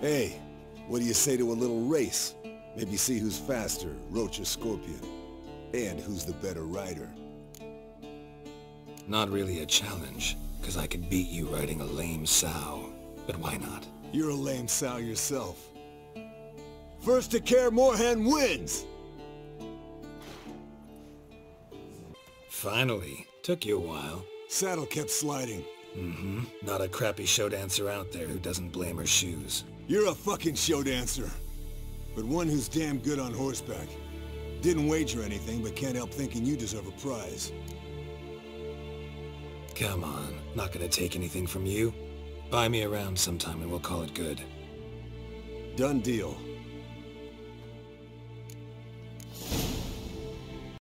Hey, what do you say to a little race? Maybe see who's faster, Roach or Scorpion. And who's the better rider. Not really a challenge, because I could beat you riding a lame sow. But why not? You're a lame sow yourself. First to Kaer Morhen wins! Finally. Took you a while. Saddle kept sliding. Mm-hmm. Not a crappy show dancer out there who doesn't blame her shoes. You're a fucking show dancer. But one who's damn good on horseback. Didn't wager anything, but can't help thinking you deserve a prize. Come on, not gonna take anything from you. Buy me around sometime and we'll call it good. Done deal.